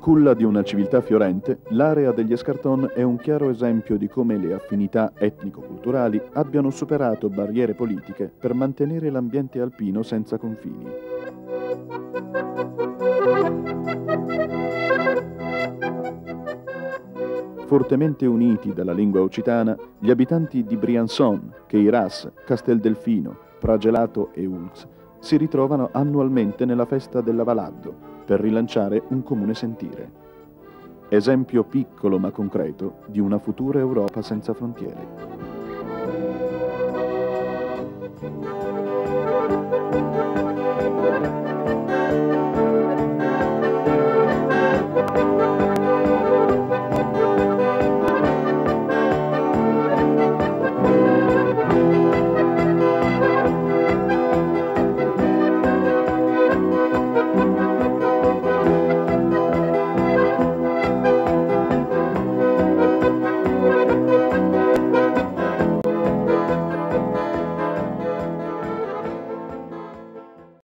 Culla di una civiltà fiorente, l'area degli Escarton è un chiaro esempio di come le affinità etnico-culturali abbiano superato barriere politiche per mantenere l'ambiente alpino senza confini. Fortemente uniti dalla lingua occitana, gli abitanti di Briançon, Queiras, Casteldelfino, Pragelato e Ulx si ritrovano annualmente nella festa della Valaddo per rilanciare un comune sentire. Esempio piccolo ma concreto di una futura Europa senza frontiere.